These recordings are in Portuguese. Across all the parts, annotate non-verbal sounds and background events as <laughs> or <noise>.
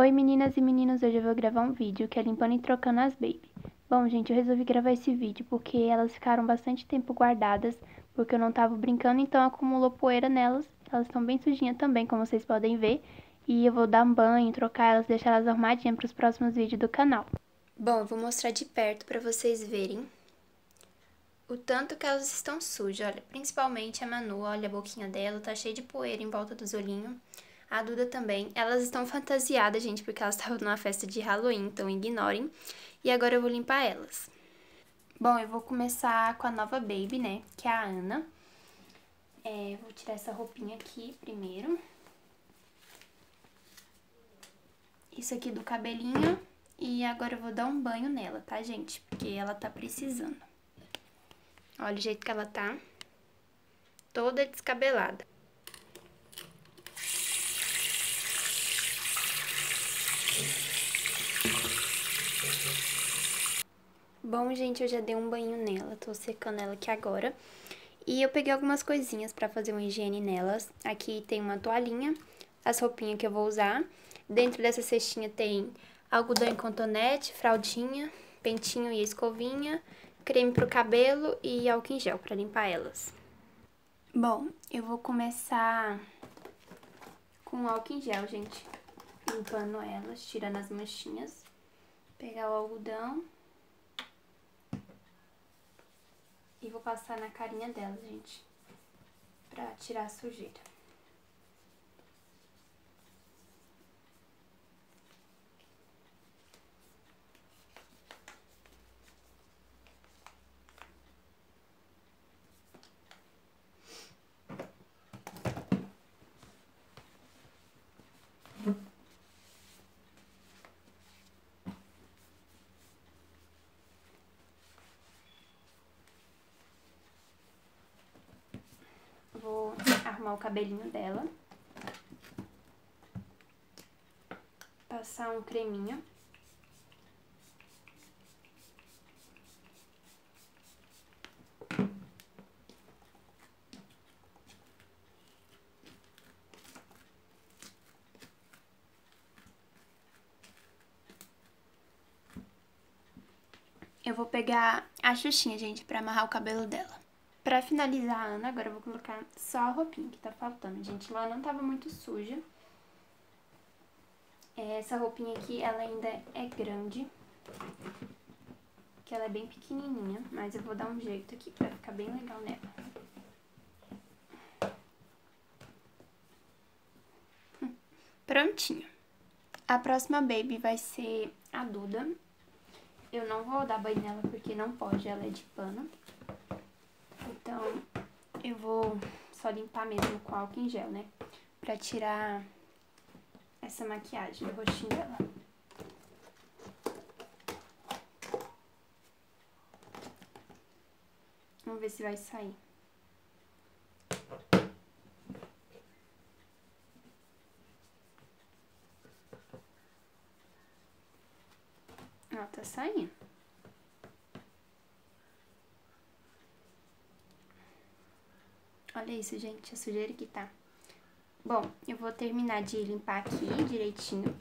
Oi meninas e meninos, hoje eu vou gravar um vídeo que é limpando e trocando as baby. Bom gente, eu resolvi gravar esse vídeo porque elas ficaram bastante tempo guardadas, porque eu não tava brincando, então acumulou poeira nelas. Elas estão bem sujinhas também, como vocês podem ver. E eu vou dar um banho, trocar elas, deixar elas arrumadinhas para os próximos vídeos do canal. Bom, eu vou mostrar de perto para vocês verem o tanto que elas estão sujas. Olha, principalmente a Manu, olha a boquinha dela, tá cheia de poeira em volta dos olhinhos. A Duda também. Elas estão fantasiadas, gente, porque elas estavam numa festa de Halloween, então ignorem. E agora eu vou limpar elas. Bom, eu vou começar com a nova baby, né, que é a Ana. É, vou tirar essa roupinha aqui primeiro. Isso aqui do cabelinho. E agora eu vou dar um banho nela, tá, gente? Porque ela tá precisando. Olha o jeito que ela tá. Toda descabelada. Bom, gente, eu já dei um banho nela, tô secando ela aqui agora. E eu peguei algumas coisinhas pra fazer uma higiene nelas. Aqui tem uma toalhinha, as roupinhas que eu vou usar. Dentro dessa cestinha tem algodão em contonete, fraldinha, pentinho e escovinha, creme pro cabelo e álcool em gel pra limpar elas. Bom, eu vou começar com álcool em gel, gente. Limpando elas, tirando as manchinhas. Pegar o algodão E vou passar na carinha dela, gente, pra tirar a sujeira. Arrumar o cabelinho dela. Passar um creminho. Eu vou pegar a xuxinha, gente, pra amarrar o cabelo dela. Pra finalizar Ana, agora eu vou colocar só a roupinha que tá faltando. Gente, lá não tava muito suja. É, essa roupinha aqui, ela ainda é grande. Que ela é bem pequenininha, mas eu vou dar um jeito aqui pra ficar bem legal nela. Prontinho. A próxima baby vai ser a Duda. Eu não vou dar banho nela porque não pode, ela é de pano. Então, eu vou só limpar mesmo com álcool em gel, né? Pra tirar essa maquiagem do rostinho dela. Vamos ver se vai sair. Ó, tá saindo. Olha isso, gente, a sujeira que tá. Bom, eu vou terminar de limpar aqui direitinho.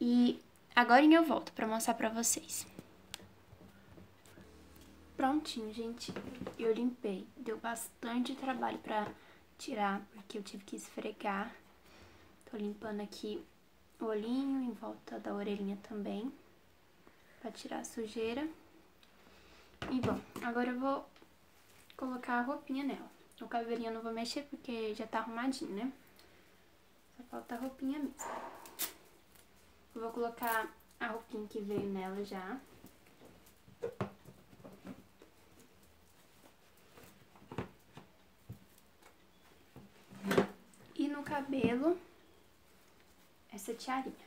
E agora eu volto pra mostrar pra vocês. Prontinho, gente. Eu limpei. Deu bastante trabalho pra tirar, porque eu tive que esfregar. Tô limpando aqui o olhinho, em volta da orelhinha também. Pra tirar a sujeira. E bom, agora eu vou colocar a roupinha nela. O cabelinho eu não vou mexer porque já tá arrumadinho, né? Só falta a roupinha mesmo. Eu vou colocar a roupinha que veio nela já. E no cabelo, essa tiarinha.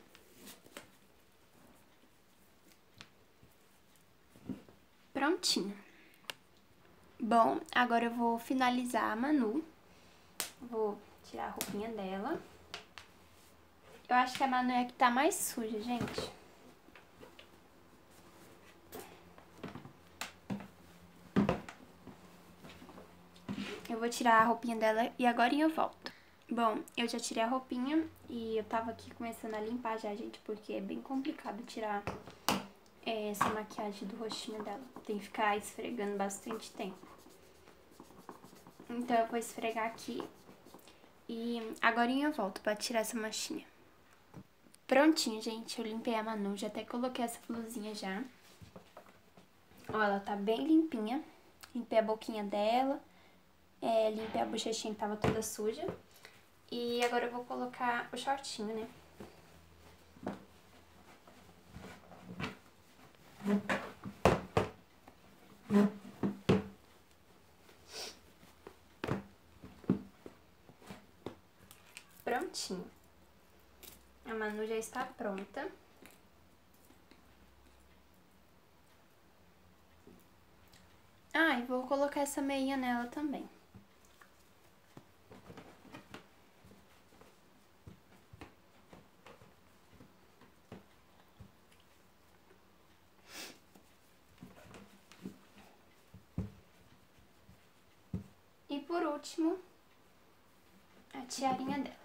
Prontinho. Bom, agora eu vou finalizar a Manu. Vou tirar a roupinha dela. Eu acho que a Manu é a que tá mais suja, gente. Eu vou tirar a roupinha dela e agora eu volto. Bom, eu já tirei a roupinha E eu tava aqui começando a limpar já, gente, porque é bem complicado tirar é, essa maquiagem do rostinho dela. Tem que ficar esfregando bastante tempo. Então eu vou esfregar aqui e agora eu volto pra tirar essa machinha. Prontinho, gente, eu limpei a Manu, já até coloquei essa blusinha já. Ó, ela tá bem limpinha. Limpei a boquinha dela, é, limpei a bochechinha que tava toda suja. E agora eu vou colocar o shortinho, né? Prontinho. A Manu já está pronta. Ah, e vou colocar essa meia nela também. E por último, a tiarinha dela.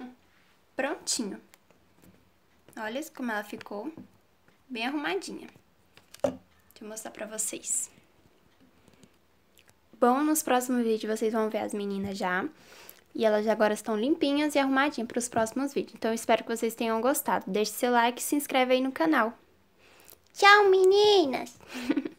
<laughs> Prontinho. Olha como ela ficou bem arrumadinha. Deixa eu mostrar pra vocês. Bom, nos próximos vídeos vocês vão ver as meninas já. E elas agora estão limpinhas e arrumadinhas para os próximos vídeos. Então, eu espero que vocês tenham gostado. Deixe seu like e se inscreve aí no canal. Tchau, meninas! <laughs>